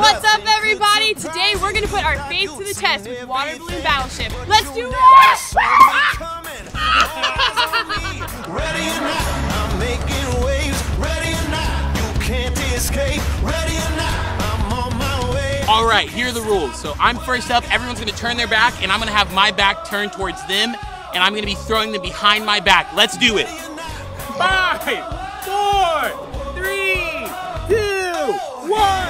Waves to put our faith to the test with Water Balloon Battleship. Let's do it! Ready or not, I'm making waves. Ready or not, you can't escape. Ready or not, I'm on my way. All right, here are the rules. So I'm first up. Everyone's gonna turn their back, and I'm gonna have my back turned towards them, and I'm gonna be throwing them behind my back. Let's do it. Five, four, three, two, one.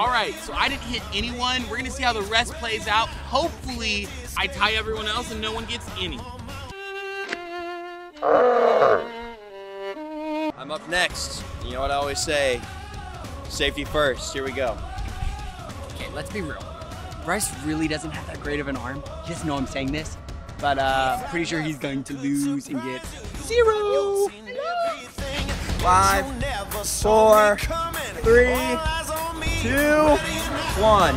All right, so I didn't hit anyone. We're gonna see how the rest plays out. Hopefully, I tie everyone else and no one gets any. I'm up next. You know what I always say safety first. Here we go. Okay, let's be real. Bryce really doesn't have that great of an arm. He doesn't know I'm saying this, but uh, pretty sure he's going to lose and get zero. Five, four, three, two, one.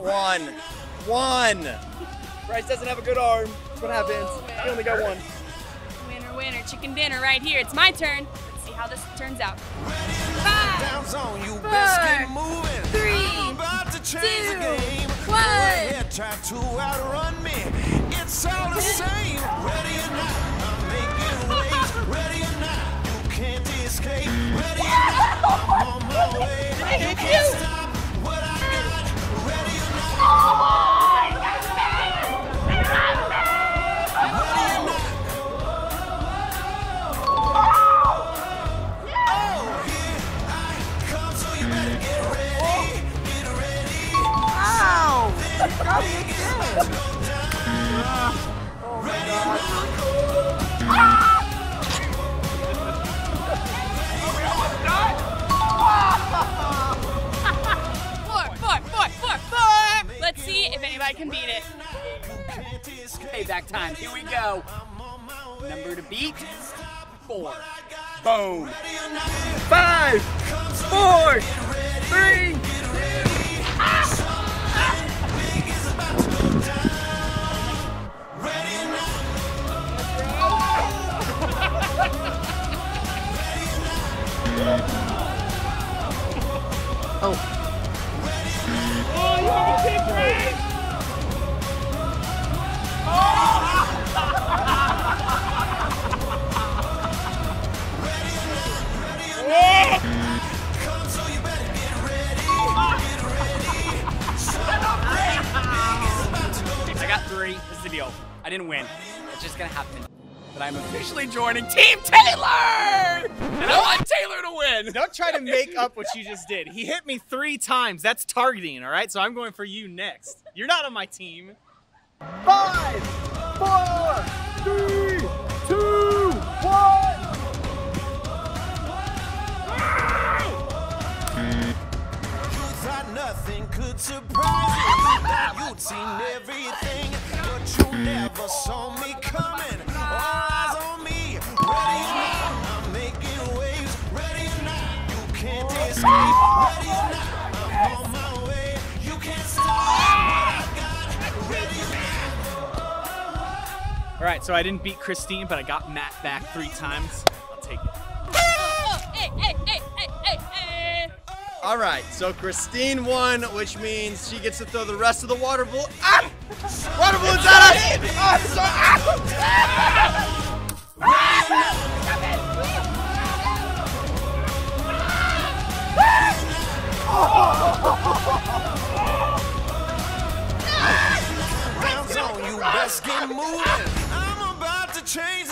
Got one. One. Bryce doesn't have a good arm. That's what happens. He only got one. Winner, winner, chicken dinner right here. It's my turn. Let's see how this turns out. Five, Down you best get four, moving. three, I'm about to change the game. One. ahead, try to outrun me. It's all the same. Ow! Got me again. Ready or not. four, four, four, four, four. Let's see if anybody can beat it. Payback time. Here we go. Number to beat. Four. Boom. Five, four, three. I didn't win. It's just gonna happen. But I'm officially joining Team Taylor! And I want Taylor to win! Don't try to make up what you just did. He hit me three times. That's targeting, all right? So I'm going for you next. You're not on my team. Five, four, three, two, one. You thought nothing could surprise you. You'd seen everything, but you never saw me coming. All eyes on me. Ready or not, I'm making waves. Ready or not, you can't escape. Ready or not, I'm on my way. You can't stop what I got. Ready or not. All right, so I didn't beat Christine, but I got Matt back three times. I'll take it. All right, so Christine won, which means she gets to throw the rest of the water balloon. Ah! Water balloons at us! Sorry. Down zone, you best get moving. I'm about to change the game.